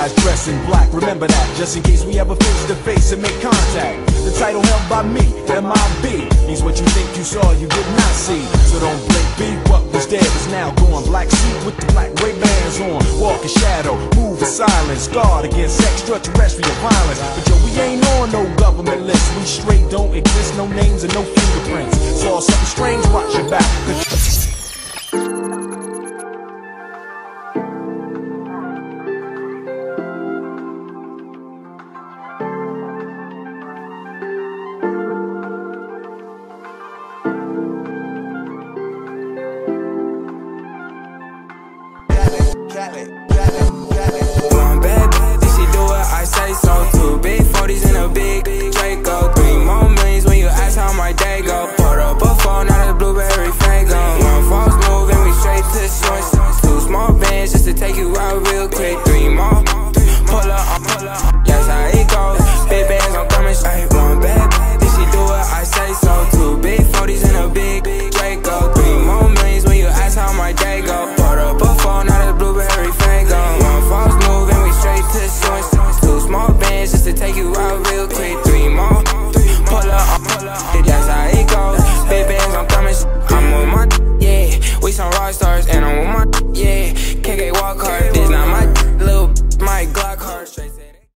in black. Remember that, just in case we ever face to face and make contact. The title held by me, MIB, means what you think you saw, you did not see. So don't blink, be what was dead is now gone. Black suit with the black Ray-Bans on. Walk in shadow, move in silence, guard against extraterrestrial violence. But yo, we ain't on no government list. We straight don't exist, no names and no fingerprints. Saw something strange, watch your back. One she do what I say so. Two big 40s and a big Draco. Millions when you ask how my day go. Put up a phone, blueberry. One straight to. Two small bands just to take you out real quick. Take you out real quick.